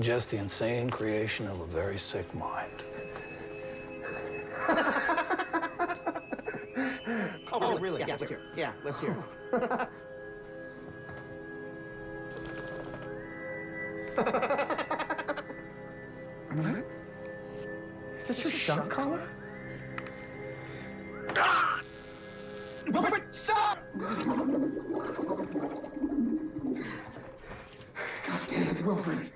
Just the insane creation of a very sick mind. Oh, really? Yeah, let's hear. Yeah, let's hear. Is this your shock collar? Wilfred, stop! God damn it, Wilfred.